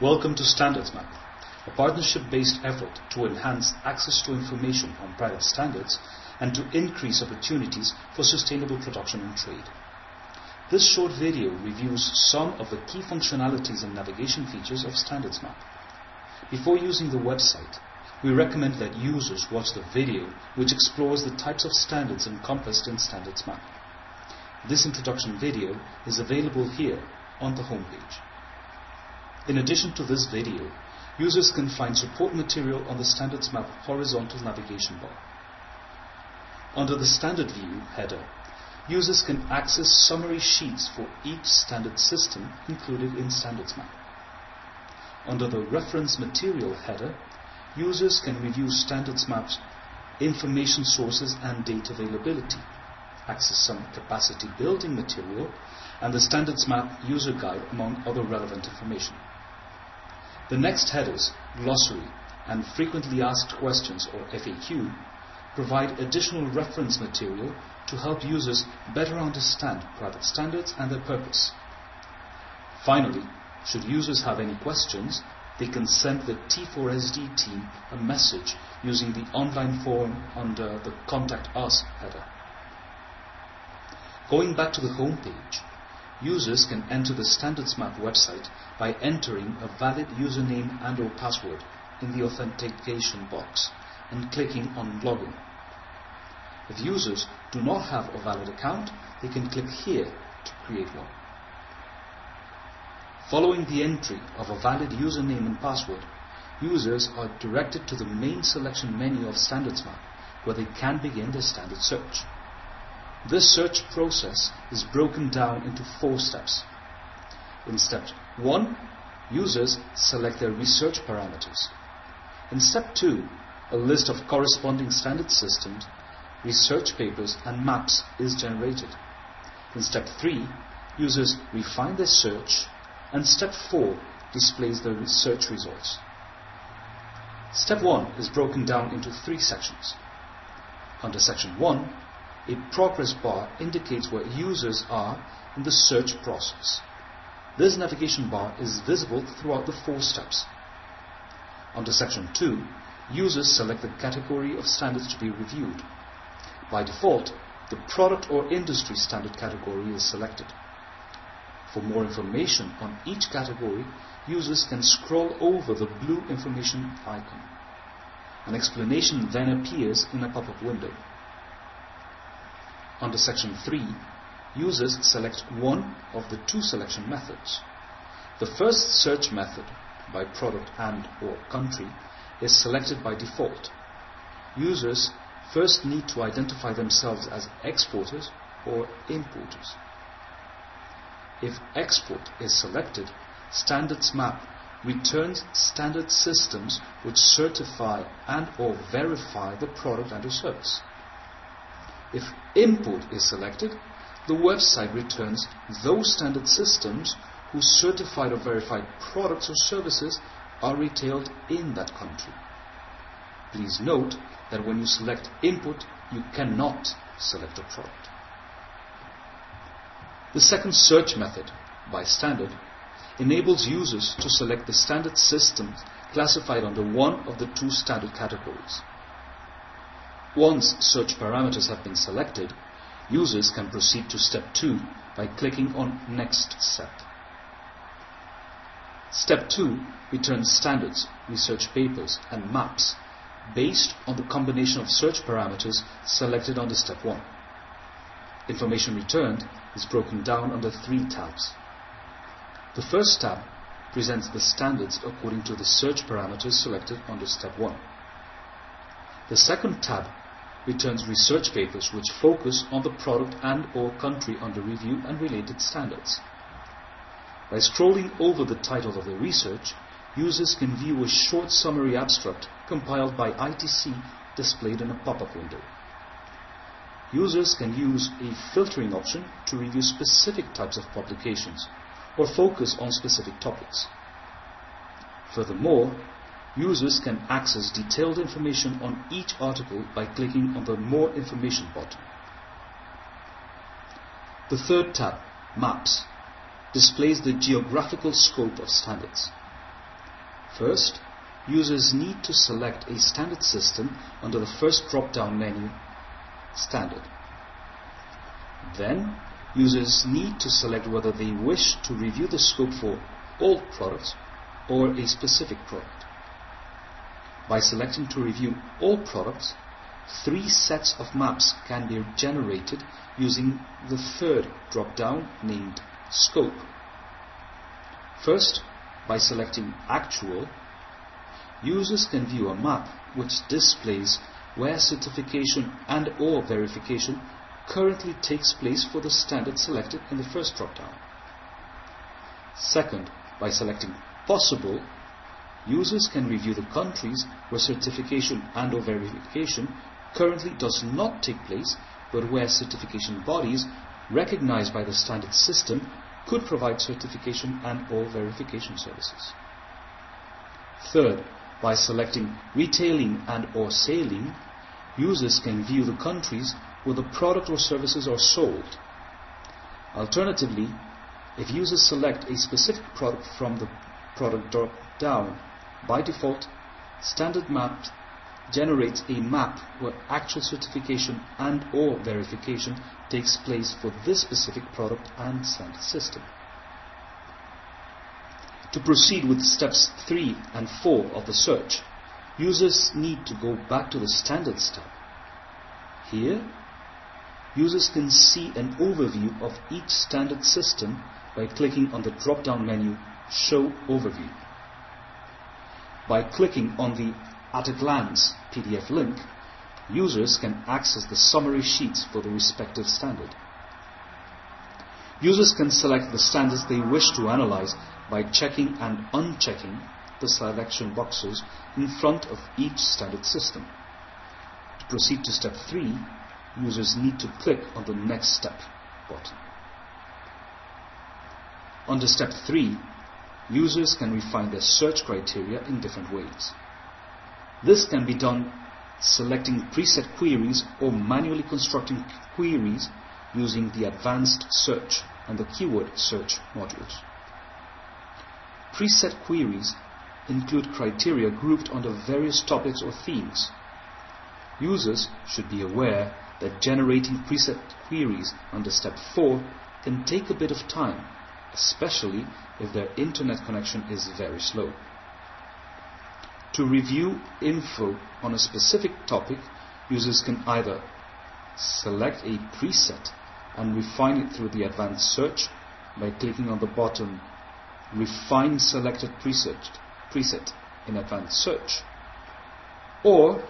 Welcome to Standards Map, a partnership-based effort to enhance access to information on private standards and to increase opportunities for sustainable production and trade. This short video reviews some of the key functionalities and navigation features of Standards Map. Before using the website, we recommend that users watch the video which explores the types of standards encompassed in Standards Map. This introduction video is available here on the homepage. In addition to this video, users can find support material on the Standards Map horizontal navigation bar. Under the Standard View header, users can access summary sheets for each standard system included in Standards Map. Under the Reference Material header, users can review Standards Map's information sources and data availability, access some capacity building material, and the Standards Map user guide among other relevant information. The next headers, glossary, and frequently asked questions or FAQ provide additional reference material to help users better understand private standards and their purpose. Finally, should users have any questions, they can send the T4SD team a message using the online form under the Contact Us header. Going back to the home page, users can enter the Standards Map website by entering a valid username and or password in the authentication box and clicking on Login. If users do not have a valid account, they can click here to create one. Following the entry of a valid username and password, users are directed to the main selection menu of Standards Map, where they can begin their standard search. This search process is broken down into four steps. In step 1, users select their research parameters. In step 2, a list of corresponding standard systems research papers and maps is generated. In step 3, users refine their search and step 4 displays the search results. Step 1 is broken down into three sections. Under section 1, a progress bar indicates where users are in the search process. This navigation bar is visible throughout the four steps. Under section 2, users select the category of standards to be reviewed. By default, the product or industry standard category is selected. For more information on each category, users can scroll over the blue information icon. An explanation then appears in a pop-up window. Under section 3, users select one of the two selection methods. The first search method, by product and or country, is selected by default. Users first need to identify themselves as exporters or importers. If export is selected, Standards Map returns standard systems which certify and or verify the product and or service. If import is selected, the website returns those standard systems whose certified or verified products or services are retailed in that country. Please note that when you select input, you cannot select a product. The second search method, by standard, enables users to select the standard systems classified under one of the two standard categories. Once search parameters have been selected, users can proceed to step 2 by clicking on Next Step. Step 2 returns standards, research papers, and maps based on the combination of search parameters selected under step 1. Information returned is broken down under three tabs. The first tab presents the standards according to the search parameters selected under step 1. The second tab returns research papers which focus on the product and or country under review and related standards. By scrolling over the title of the research, users can view a short summary abstract compiled by ITC displayed in a pop-up window. Users can use a filtering option to review specific types of publications or focus on specific topics. Furthermore, users can access detailed information on each article by clicking on the More Information button. The third tab, Maps, displays the geographical scope of standards. First, users need to select a standard system under the first drop-down menu, Standard. Then, users need to select whether they wish to review the scope for all products or a specific product. By selecting to review all products, three sets of maps can be generated using the third drop-down named Scope. First, by selecting Actual, users can view a map which displays where certification and or verification currently takes place for the standard selected in the first drop-down. Second, by selecting Possible, users can review the countries where certification and or verification currently does not take place but where certification bodies recognized by the standard system could provide certification and or verification services. Third, by selecting retailing and or sailing, users can view the countries where the product or services are sold. Alternatively, if users select a specific product from the product drop down, by default, standard map generates a map where actual certification and or verification takes place for this specific product and standard system. To proceed with steps 3 and 4 of the search, users need to go back to the Standards tab. Here, users can see an overview of each standard system by clicking on the drop-down menu Show Overview. By clicking on the At a Glance PDF link, users can access the summary sheets for the respective standard. Users can select the standards they wish to analyze by checking and unchecking the selection boxes in front of each standard system. To proceed to step 3, users need to click on the Next Step button. Under step 3, users can refine their search criteria in different ways. This can be done selecting preset queries or manually constructing queries using the advanced search and the keyword search modules. Preset queries include criteria grouped under various topics or themes. Users should be aware that generating preset queries under step 4 can take a bit of time, especially if their internet connection is very slow. To review info on a specific topic, users can either select a preset and refine it through the advanced search by clicking on the button Refine Selected Preset, preset in advanced search, or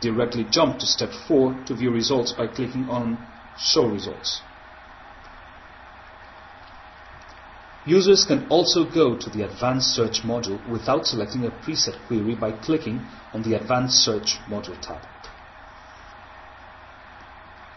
directly jump to step 4 to view results by clicking on Show Results. Users can also go to the Advanced Search module without selecting a preset query by clicking on the Advanced Search module tab.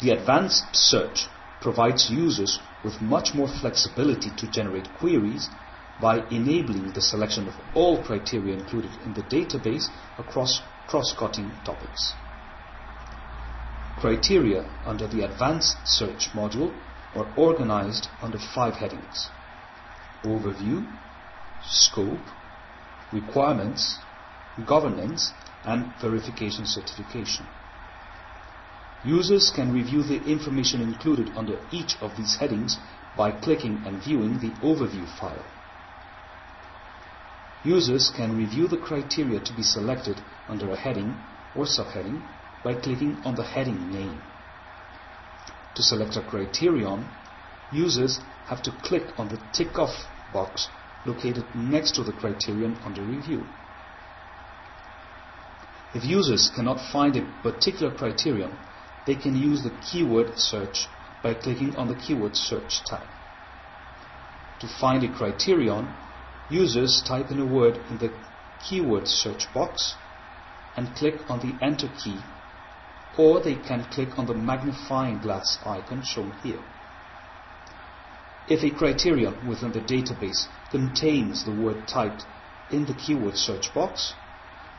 The Advanced Search provides users with much more flexibility to generate queries by enabling the selection of all criteria included in the database across cross-cutting topics. Criteria under the Advanced Search module are organized under five headings overview, scope, requirements, governance, and verification certification. Users can review the information included under each of these headings by clicking and viewing the overview file. Users can review the criteria to be selected under a heading or subheading by clicking on the heading name. To select a criterion, users have to click on the tick off box located next to the criterion under review. If users cannot find a particular criterion, they can use the keyword search by clicking on the keyword search tab. To find a criterion, users type in a word in the keyword search box and click on the enter key or they can click on the magnifying glass icon shown here. If a criterion within the database contains the word typed in the keyword search box,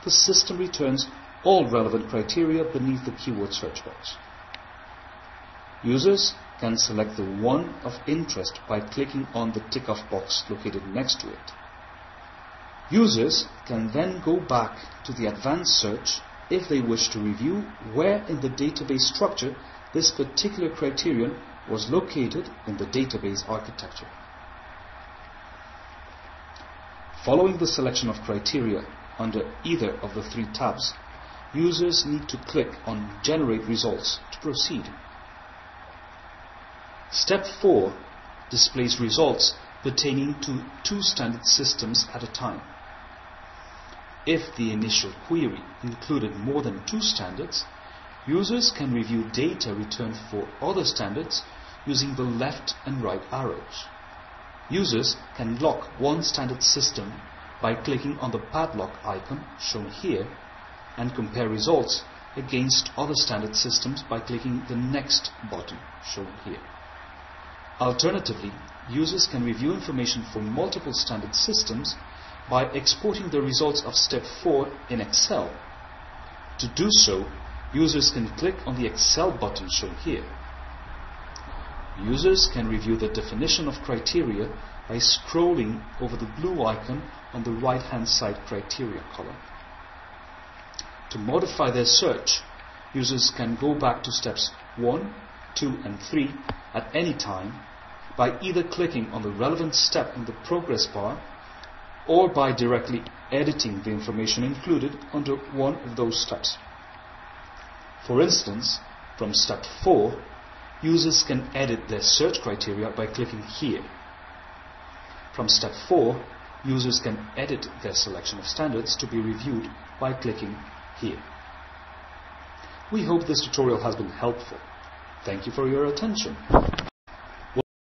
the system returns all relevant criteria beneath the keyword search box. Users can select the one of interest by clicking on the tick off box located next to it. Users can then go back to the advanced search if they wish to review where in the database structure this particular criterion was located in the database architecture. Following the selection of criteria under either of the three tabs, users need to click on Generate Results to proceed. Step 4 displays results pertaining to two standard systems at a time. If the initial query included more than two standards, users can review data returned for other standards using the left and right arrows. Users can lock one standard system by clicking on the padlock icon shown here and compare results against other standard systems by clicking the next button shown here. Alternatively, users can review information for multiple standard systems by exporting the results of step 4 in Excel. To do so, users can click on the Excel button shown here. Users can review the definition of criteria by scrolling over the blue icon on the right hand side criteria column. To modify their search, users can go back to steps 1, 2 and 3 at any time by either clicking on the relevant step in the progress bar or by directly editing the information included under one of those steps. For instance, from step 4, users can edit their search criteria by clicking here. From step 4, users can edit their selection of standards to be reviewed by clicking here. We hope this tutorial has been helpful. Thank you for your attention.